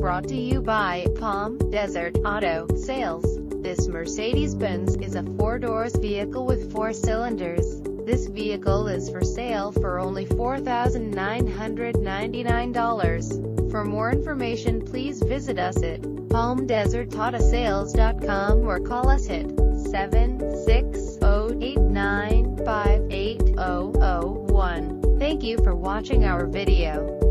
Brought to you by Palm Desert Auto Sales. This Mercedes-Benz is a four-doors vehicle with four cylinders. This vehicle is for sale for only $4,999. For more information please visit us at palmdesertautosales.com or call us at 760-895-8001. Thank you for watching our video.